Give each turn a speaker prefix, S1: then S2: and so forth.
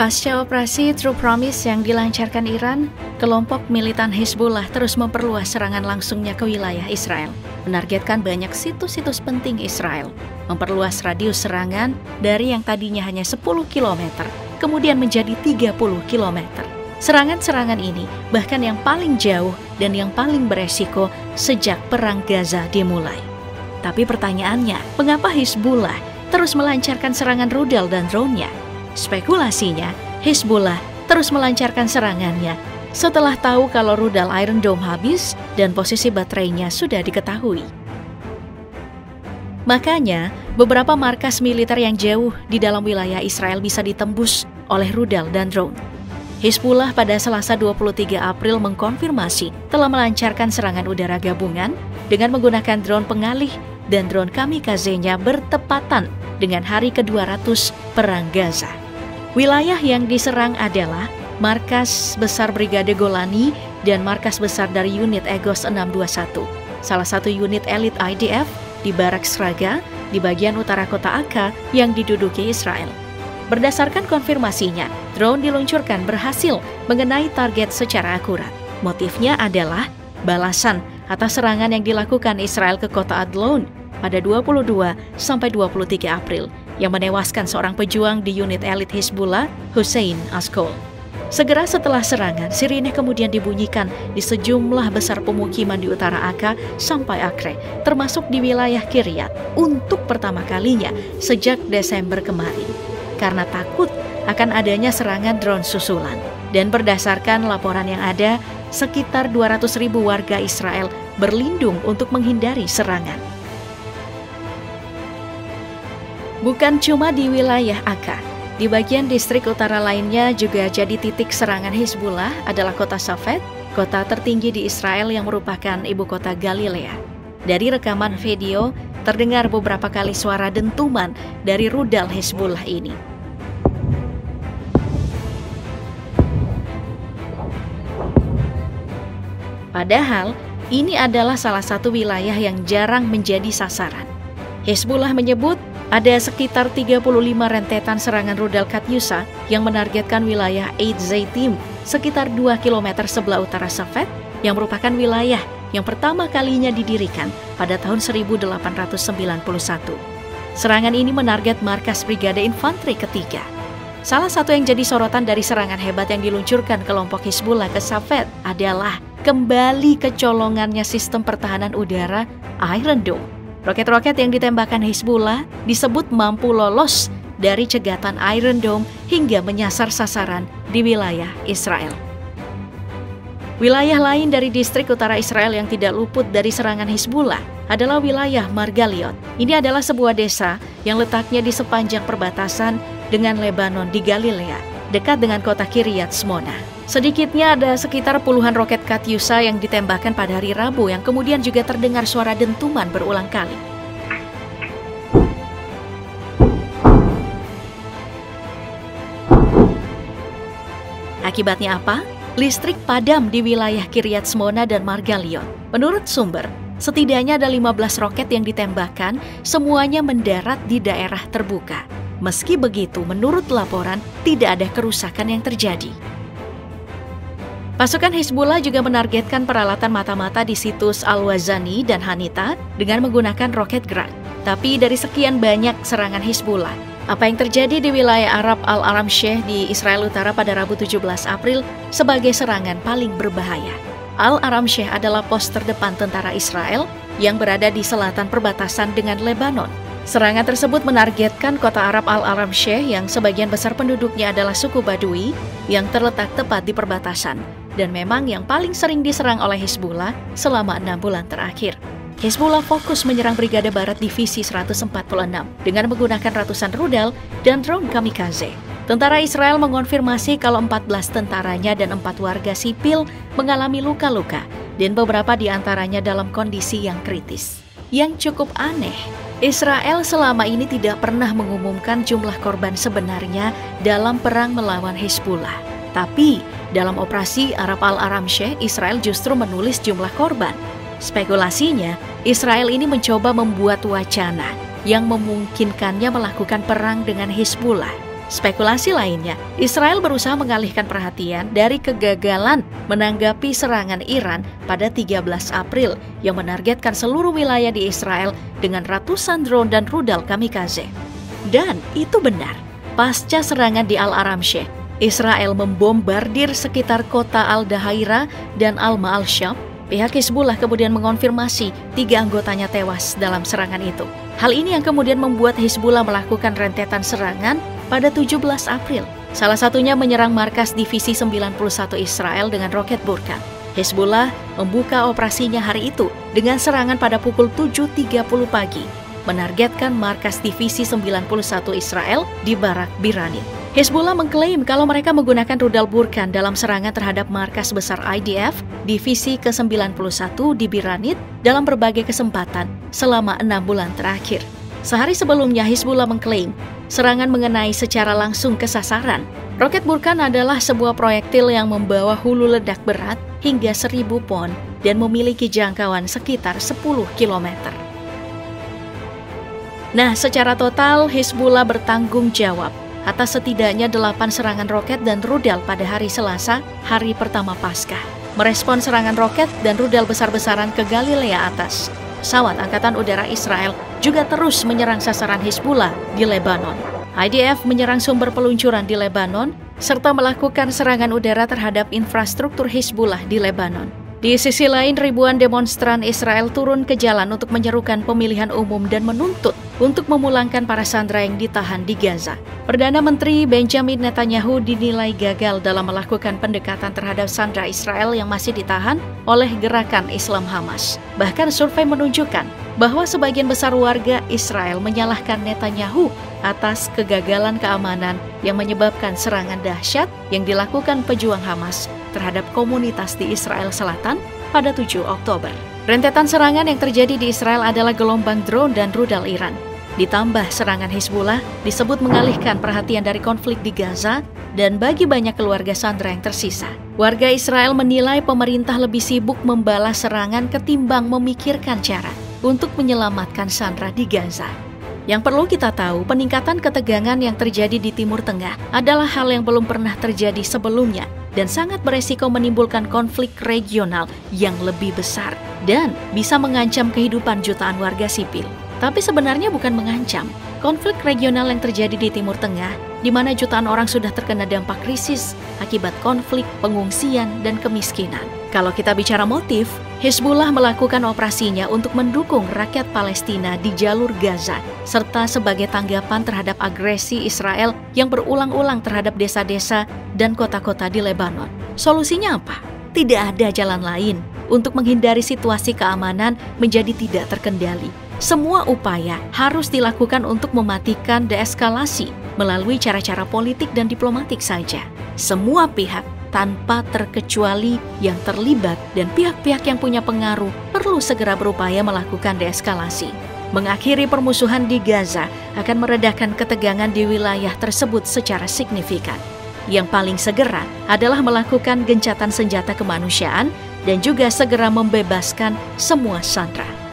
S1: Pasca operasi True Promise yang dilancarkan Iran, kelompok militan Hezbollah terus memperluas serangan langsungnya ke wilayah Israel, menargetkan banyak situs-situs penting Israel, memperluas radius serangan dari yang tadinya hanya 10 km, kemudian menjadi 30 km. Serangan-serangan ini bahkan yang paling jauh dan yang paling beresiko sejak Perang Gaza dimulai. Tapi pertanyaannya, mengapa Hezbollah terus melancarkan serangan rudal dan drone-nya? Spekulasinya, Hezbollah terus melancarkan serangannya setelah tahu kalau rudal Iron Dome habis dan posisi baterainya sudah diketahui. Makanya, beberapa markas militer yang jauh di dalam wilayah Israel bisa ditembus oleh rudal dan drone. Hezbollah pada Selasa 23 April mengkonfirmasi telah melancarkan serangan udara gabungan dengan menggunakan drone pengalih dan drone kamikaze-nya bertepatan dengan hari ke-200 Perang Gaza. Wilayah yang diserang adalah markas besar Brigade Golani dan markas besar dari unit Egos 621, salah satu unit elit IDF di Barak Sraga di bagian utara kota Aka yang diduduki Israel. Berdasarkan konfirmasinya, drone diluncurkan berhasil mengenai target secara akurat. Motifnya adalah balasan atas serangan yang dilakukan Israel ke kota Adlon pada 22 sampai 23 April yang menewaskan seorang pejuang di unit elit Hezbollah, Hussein Askol. Segera setelah serangan, sirine kemudian dibunyikan di sejumlah besar pemukiman di utara Aka sampai Akre, termasuk di wilayah Kiryat, untuk pertama kalinya sejak Desember kemarin. Karena takut akan adanya serangan drone susulan. Dan berdasarkan laporan yang ada, sekitar 200 ribu warga Israel berlindung untuk menghindari serangan. Bukan cuma di wilayah Aka, di bagian distrik utara lainnya juga jadi titik serangan Hizbullah adalah kota Safed, kota tertinggi di Israel yang merupakan ibu kota Galilea. Dari rekaman video, terdengar beberapa kali suara dentuman dari rudal Hizbullah ini. Padahal, ini adalah salah satu wilayah yang jarang menjadi sasaran. Hezbollah menyebut ada sekitar 35 rentetan serangan rudal Katyusha yang menargetkan wilayah Eid Zaitim sekitar 2 km sebelah utara Safed yang merupakan wilayah yang pertama kalinya didirikan pada tahun 1891. Serangan ini menarget markas Brigade Infanteri ketiga. Salah satu yang jadi sorotan dari serangan hebat yang diluncurkan kelompok Hizbullah ke Safed adalah kembali kecolongannya sistem pertahanan udara Iron Dome Roket-roket yang ditembakkan Hezbollah disebut mampu lolos dari cegatan Iron Dome hingga menyasar sasaran di wilayah Israel. Wilayah lain dari distrik utara Israel yang tidak luput dari serangan Hezbollah adalah wilayah Margaliot. Ini adalah sebuah desa yang letaknya di sepanjang perbatasan dengan Lebanon di Galilea, dekat dengan kota Kiryat Smona. Sedikitnya ada sekitar puluhan roket Katyusha yang ditembakkan pada hari Rabu yang kemudian juga terdengar suara dentuman berulang kali. Akibatnya apa? Listrik padam di wilayah Kiryat Smona dan Margalion. Menurut sumber, setidaknya ada 15 roket yang ditembakkan, semuanya mendarat di daerah terbuka. Meski begitu, menurut laporan, tidak ada kerusakan yang terjadi. Pasukan Hizbullah juga menargetkan peralatan mata-mata di situs Al-Wazani dan Hanita dengan menggunakan roket gerak. Tapi dari sekian banyak serangan Hizbullah, apa yang terjadi di wilayah Arab Al-Aram Sheikh di Israel Utara pada Rabu 17 April sebagai serangan paling berbahaya. Al-Aram Sheikh adalah pos terdepan tentara Israel yang berada di selatan perbatasan dengan Lebanon. Serangan tersebut menargetkan kota Arab Al-Aram Sheikh yang sebagian besar penduduknya adalah suku Badui yang terletak tepat di perbatasan dan memang yang paling sering diserang oleh Hezbollah selama enam bulan terakhir. Hezbollah fokus menyerang Brigade Barat Divisi 146 dengan menggunakan ratusan rudal dan drone kamikaze. Tentara Israel mengonfirmasi kalau 14 tentaranya dan 4 warga sipil mengalami luka-luka dan beberapa di antaranya dalam kondisi yang kritis. Yang cukup aneh, Israel selama ini tidak pernah mengumumkan jumlah korban sebenarnya dalam perang melawan Hezbollah. Tapi dalam operasi Arab al-Aram Sheikh, Israel justru menulis jumlah korban. Spekulasinya, Israel ini mencoba membuat wacana yang memungkinkannya melakukan perang dengan Hezbollah. Spekulasi lainnya, Israel berusaha mengalihkan perhatian dari kegagalan menanggapi serangan Iran pada 13 April yang menargetkan seluruh wilayah di Israel dengan ratusan drone dan rudal kamikaze. Dan itu benar. Pasca serangan di Al-Aramsyeh, Israel membombardir sekitar kota Al-Dahaira dan Al-Ma'al-Syam. Pihak Hizbullah kemudian mengonfirmasi tiga anggotanya tewas dalam serangan itu. Hal ini yang kemudian membuat Hizbullah melakukan rentetan serangan pada 17 April. Salah satunya menyerang markas Divisi 91 Israel dengan roket Burkan. Hezbollah membuka operasinya hari itu dengan serangan pada pukul 7.30 pagi, menargetkan markas Divisi 91 Israel di Barak Birani. Hezbollah mengklaim kalau mereka menggunakan rudal Burkan dalam serangan terhadap markas besar IDF Divisi ke-91 di Biranit dalam berbagai kesempatan selama enam bulan terakhir. Sehari sebelumnya, Hizbullah mengklaim serangan mengenai secara langsung ke sasaran. Roket Burkan adalah sebuah proyektil yang membawa hulu ledak berat hingga 1000 pon dan memiliki jangkauan sekitar 10 km. Nah, secara total Hizbullah bertanggung jawab atas setidaknya 8 serangan roket dan rudal pada hari Selasa, hari pertama Paskah. Merespon serangan roket dan rudal besar-besaran ke Galilea atas pesawat Angkatan Udara Israel juga terus menyerang sasaran Hezbollah di Lebanon. IDF menyerang sumber peluncuran di Lebanon serta melakukan serangan udara terhadap infrastruktur Hezbollah di Lebanon. Di sisi lain, ribuan demonstran Israel turun ke jalan untuk menyerukan pemilihan umum dan menuntut untuk memulangkan para sandera yang ditahan di Gaza. Perdana Menteri Benjamin Netanyahu dinilai gagal dalam melakukan pendekatan terhadap sandera Israel yang masih ditahan oleh gerakan Islam Hamas. Bahkan survei menunjukkan bahwa sebagian besar warga Israel menyalahkan Netanyahu atas kegagalan keamanan yang menyebabkan serangan dahsyat yang dilakukan pejuang Hamas terhadap komunitas di Israel Selatan pada 7 Oktober. Rentetan serangan yang terjadi di Israel adalah gelombang drone dan rudal Iran. Ditambah serangan Hizbullah disebut mengalihkan perhatian dari konflik di Gaza dan bagi banyak keluarga sandera yang tersisa. Warga Israel menilai pemerintah lebih sibuk membalas serangan ketimbang memikirkan cara untuk menyelamatkan sandera di Gaza. Yang perlu kita tahu, peningkatan ketegangan yang terjadi di Timur Tengah adalah hal yang belum pernah terjadi sebelumnya dan sangat beresiko menimbulkan konflik regional yang lebih besar dan bisa mengancam kehidupan jutaan warga sipil. Tapi sebenarnya bukan mengancam. Konflik regional yang terjadi di Timur Tengah, di mana jutaan orang sudah terkena dampak krisis akibat konflik, pengungsian, dan kemiskinan. Kalau kita bicara motif, Hezbollah melakukan operasinya untuk mendukung rakyat Palestina di jalur Gaza, serta sebagai tanggapan terhadap agresi Israel yang berulang-ulang terhadap desa-desa dan kota-kota di Lebanon. Solusinya apa? Tidak ada jalan lain untuk menghindari situasi keamanan menjadi tidak terkendali semua upaya harus dilakukan untuk mematikan deeskalasi melalui cara-cara politik dan diplomatik saja. Semua pihak tanpa terkecuali yang terlibat dan pihak-pihak yang punya pengaruh perlu segera berupaya melakukan deeskalasi. Mengakhiri permusuhan di Gaza akan meredakan ketegangan di wilayah tersebut secara signifikan. Yang paling segera adalah melakukan gencatan senjata kemanusiaan dan juga segera membebaskan semua sandera.